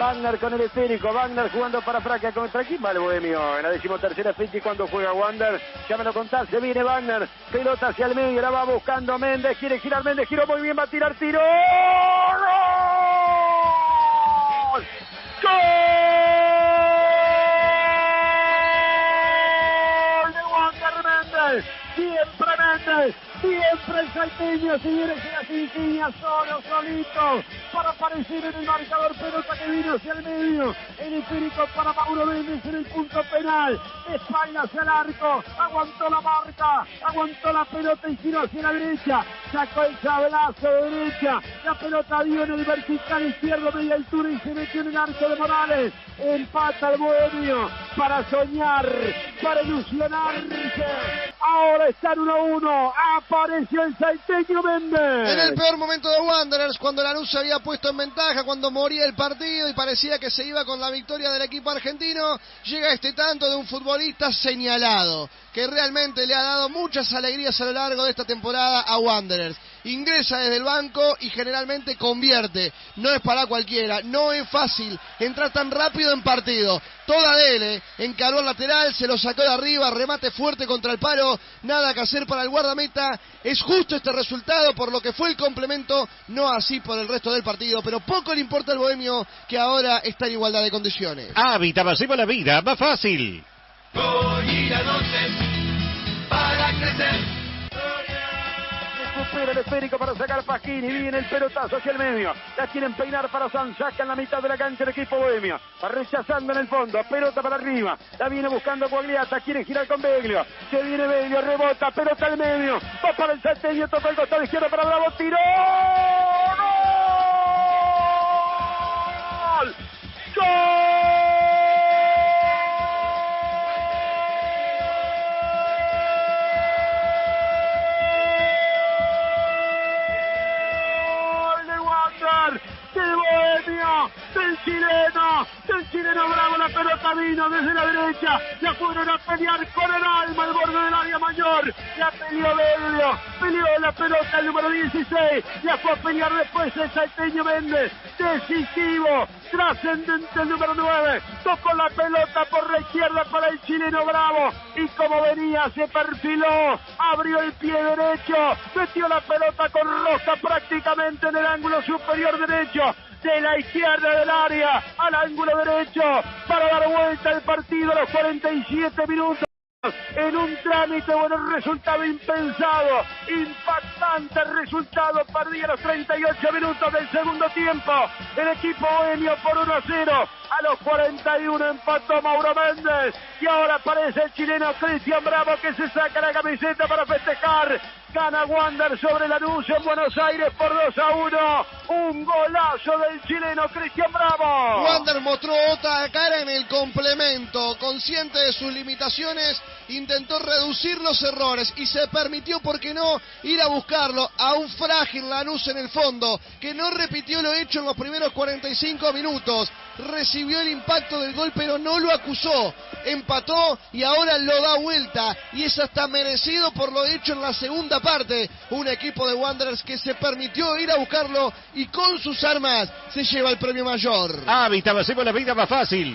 Wagner con el esférico, Wagner jugando para Francia contra quién el bohemio en la decimotercera y cuando juega Wander, ya me lo contaste, viene Wagner, pelota hacia el medio, la va buscando Méndez, quiere girar Méndez, giró muy bien, va a tirar tiro. ¡Gol! ¡Gol de Wander Méndez! Siempre Méndez, siempre el salteño, viene las insignias solo, solito, para aparecer en el marcador, pelota que vino hacia el medio, el esférico para Mauro Méndez en el punto penal, espalda hacia el arco, aguantó la marca, aguantó la pelota y giró hacia la derecha, sacó el sablazo de derecha, la pelota dio en el vertical izquierdo media altura y se metió en el arco de Morales, empata el bohemio, para soñar, para ilusionarse, ahora está en 1-1, apareció el salteño Méndez. En el peor momento de Wanderers, cuando Lanús se había puesto en ventaja, cuando moría el partido y parecía que se iba con la victoria del equipo argentino, llega este tanto de un futbolista señalado, que realmente le ha dado muchas alegrías a lo largo de esta temporada a Wanderers. Ingresa desde el banco y generalmente convierte. No es para cualquiera, no es fácil entrar tan rápido en partido. Toda Dele, encaró al lateral, se lo sacó de arriba, remate fuerte contra el palo, nada que hacer para el guardameta. Es justo este resultado por lo que fue el complemento, no así por el resto del partido, pero poco le importa al bohemio que ahora está en igualdad de condiciones. Hábitat, hacemos la vida más fácil. para crecer. Recupera el esférico para sacar Pasquini. Viene el pelotazo hacia el medio. La quieren peinar para San. Saca en la mitad de la cancha el equipo bohemio. Va rechazando en el fondo. Pelota para arriba. La viene buscando Guagliata. Quiere girar con Beglio. Se viene Beglio. Rebota. Pelota al medio. Va para el salteño. Toca el costado izquierdo para Bravo. Tiró. ¡Del chileno! ¡Del chileno bravo! La pelota vino desde la derecha. Ya fueron a pelear con el alma al borde del área mayor. La peleó Belio. Peleó la pelota el número 16. Ya fue a pelear después el salteño Méndez. Decisivo. Trascendente el número 9. Tocó la pelota por la izquierda para el chileno Bravo. Y como venía, se perfiló. Abrió el pie derecho. Metió la pelota con Rosa prácticamente en el ángulo superior derecho. De la izquierda del área al ángulo derecho. Para dar vuelta al partido a los 47 minutos. En un trámite, bueno, resultado impensado, impactante resultado, perdía los 38 minutos del segundo tiempo, el equipo bohemio por 1 a 0, a los 41 empató Mauro Méndez, y ahora aparece el chileno Cristian Bravo que se saca la camiseta para festejar, gana Wander sobre la luz en Buenos Aires por 2 a 1, un golazo del chileno Cristian Bravo. Wander mostró otra cara en el complemento, consciente de sus limitaciones, intentó reducir los errores y se permitió, ¿por qué no?, ir a buscarlo a un frágil Lanús en el fondo, que no repitió lo hecho en los primeros 45 minutos. Recibió el impacto del gol, pero no lo acusó. Empató y ahora lo da vuelta. Y es hasta merecido por lo hecho en la segunda parte. Un equipo de Wanderers que se permitió ir a buscarlo y con sus armas se lleva el premio mayor. Hábitat, hacemos la vida más fácil.